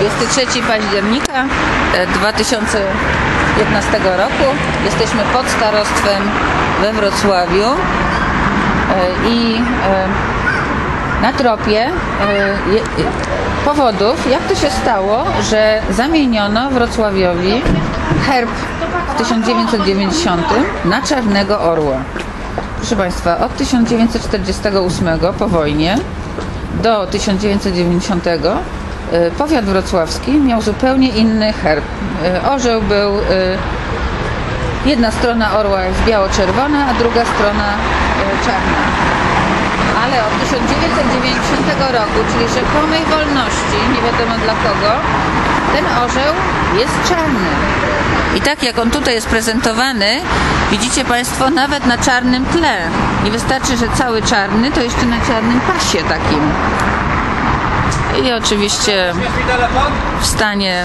23 października e, 2015 roku. Jesteśmy pod starostwem we Wrocławiu e, i e, na tropie e, powodów, jak to się stało, że zamieniono Wrocławiowi herb w 1990 na czarnego orła. Proszę Państwa, od 1948 po wojnie do 1990 y, powiat wrocławski miał zupełnie inny herb. Y, Orzeł był, y, jedna strona orła jest biało-czerwona, a druga strona y, czarna. Ale od 1990 roku, czyli rzekomej wolności, nie wiadomo dla kogo, ten orzeł jest czarny. I tak jak on tutaj jest prezentowany, widzicie Państwo nawet na czarnym tle. Nie wystarczy, że cały czarny, to jeszcze na czarnym pasie takim. I oczywiście w stanie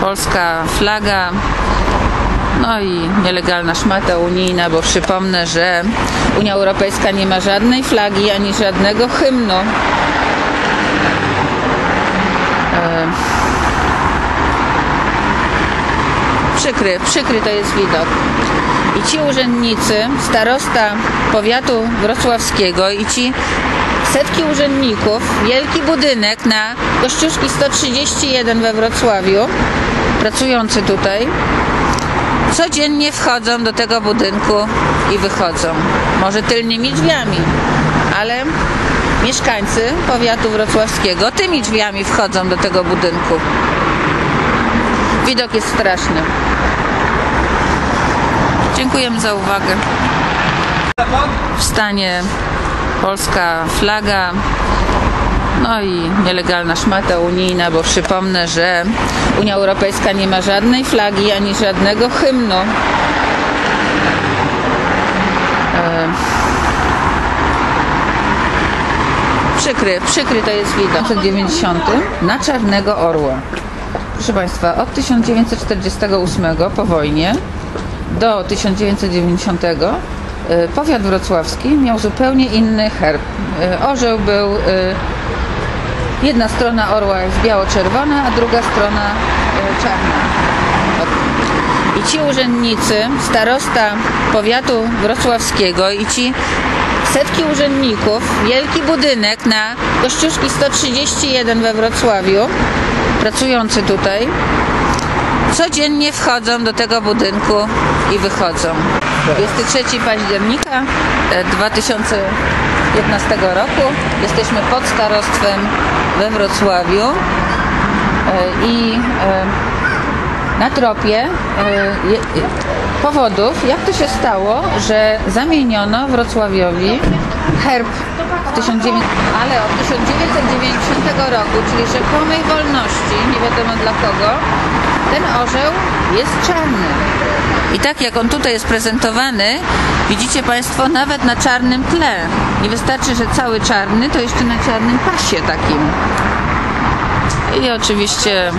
polska flaga, no i nielegalna szmata unijna, bo przypomnę, że Unia Europejska nie ma żadnej flagi ani żadnego hymnu. Przykry, przykry to jest widok. I ci urzędnicy, starosta powiatu wrocławskiego i ci setki urzędników, wielki budynek na Kościuszki 131 we Wrocławiu, pracujący tutaj, codziennie wchodzą do tego budynku i wychodzą. Może tylnymi drzwiami, ale mieszkańcy powiatu wrocławskiego tymi drzwiami wchodzą do tego budynku. Widok jest straszny. Dziękujemy za uwagę. W stanie polska flaga, no i nielegalna szmata unijna, bo przypomnę, że Unia Europejska nie ma żadnej flagi ani żadnego hymnu. E, Przykry, przykry to jest widok. W 90 na czarnego orła. Proszę Państwa, od 1948 po wojnie do 1990 y, powiat wrocławski miał zupełnie inny herb. Y, Orzeł był, y, jedna strona orła jest biało-czerwona, a druga strona y, czarna. I ci urzędnicy, starosta powiatu wrocławskiego i ci setki urzędników, wielki budynek na Kościuszki 131 we Wrocławiu, pracujący tutaj, codziennie wchodzą do tego budynku i wychodzą. 23 października e, 2015 roku. Jesteśmy pod starostwem we Wrocławiu e, i e, na tropie e, powodów, jak to się stało, że zamieniono Wrocławiowi herb w 1900, ale od 1990 roku, czyli rzekomej wolności, nie wiadomo dla kogo, ten orzeł jest czarny. I tak jak on tutaj jest prezentowany, widzicie Państwo nawet na czarnym tle. Nie wystarczy, że cały czarny, to jeszcze na czarnym pasie takim. I oczywiście